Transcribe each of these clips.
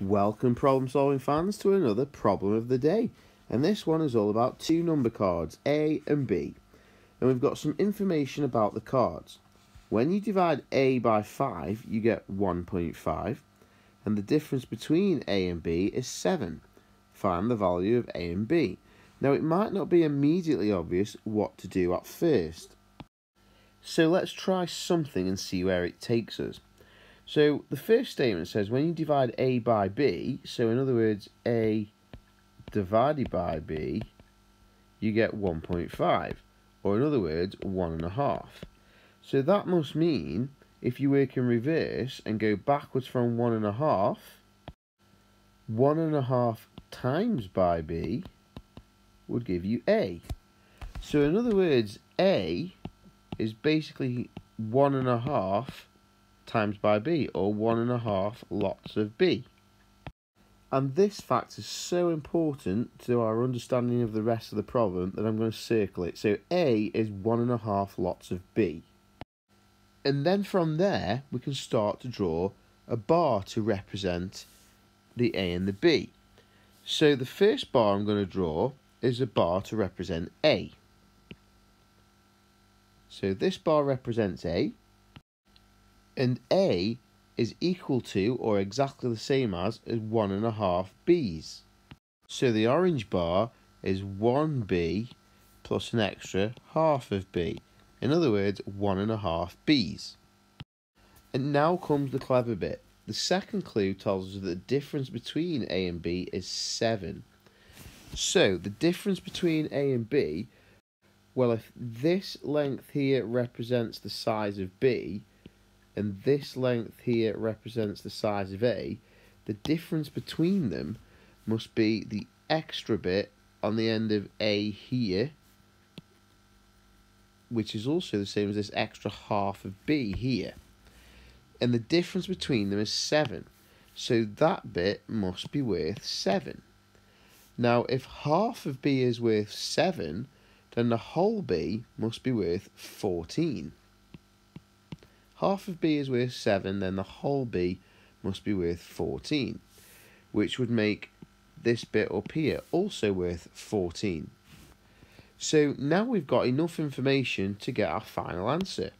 Welcome, problem solving fans, to another problem of the day. And this one is all about two number cards, A and B. And we've got some information about the cards. When you divide A by 5, you get 1.5. And the difference between A and B is 7. Find the value of A and B. Now, it might not be immediately obvious what to do at first. So let's try something and see where it takes us. So the first statement says when you divide A by B, so in other words, A divided by B, you get 1.5, or in other words, 1.5. So that must mean if you work in reverse and go backwards from 1.5, 1.5 times by B would give you A. So in other words, A is basically 1.5 times by b, or one and a half lots of b. And this fact is so important to our understanding of the rest of the problem that I'm going to circle it. So A is one and a half lots of B. And then from there, we can start to draw a bar to represent the A and the B. So the first bar I'm going to draw is a bar to represent A. So this bar represents A, and A is equal to or exactly the same as, is 1 and a half B's. So the orange bar is 1B plus an extra half of B. In other words, 1 and a half B's. And now comes the clever bit. The second clue tells us that the difference between A and B is 7. So the difference between A and B, well if this length here represents the size of B, and this length here represents the size of A, the difference between them must be the extra bit on the end of A here, which is also the same as this extra half of B here. And the difference between them is 7. So that bit must be worth 7. Now, if half of B is worth 7, then the whole B must be worth 14 half of b is worth 7, then the whole b must be worth 14, which would make this bit up here also worth 14. So now we've got enough information to get our final answer.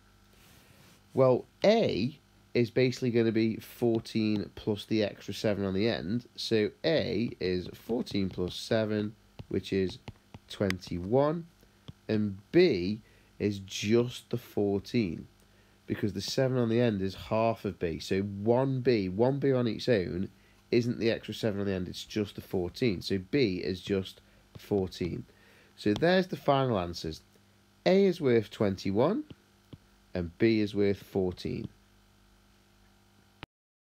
Well, A is basically going to be 14 plus the extra 7 on the end. So A is 14 plus 7, which is 21. And B is just the 14 because the 7 on the end is half of b. So 1b, 1b on its own isn't the extra 7 on the end, it's just the 14. So b is just 14. So there's the final answers. A is worth 21 and B is worth 14.